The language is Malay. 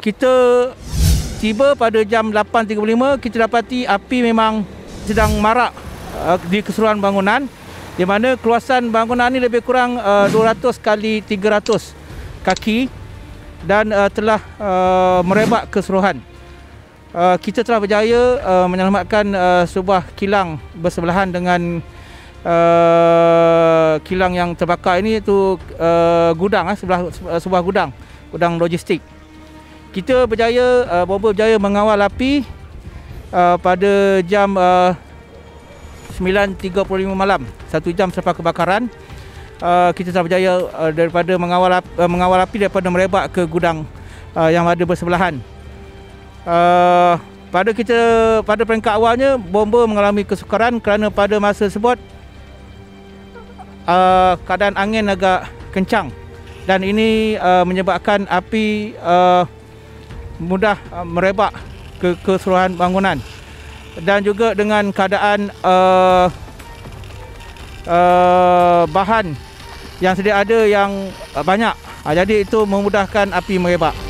Kita tiba pada jam 8.35 kita dapati api memang sedang marak uh, di keseluruhan bangunan di mana keluasan bangunan ini lebih kurang uh, 200 kali 300 kaki dan uh, telah uh, merebak keseluruhan. Uh, kita telah berjaya uh, menyelamatkan uh, sebuah kilang bersebelahan dengan uh, kilang yang terbakar ini itu uh, gudang uh, sebelah sebuah gudang gudang logistik. Kita berjaya uh, bomba berjaya mengawal api uh, pada jam uh, 9.35 malam satu jam selepas kebakaran. Uh, kita telah berjaya uh, daripada mengawal api, uh, mengawal api daripada merebak ke gudang uh, yang ada bersebelahan. Uh, pada kita pada peringkat awalnya bomba mengalami kesukaran kerana pada masa tersebut uh, keadaan angin agak kencang dan ini uh, menyebabkan api uh, mudah uh, merebak ke keseluruhan bangunan. Dan juga dengan keadaan uh, uh, bahan yang sedia ada yang banyak. Uh, jadi itu memudahkan api merebak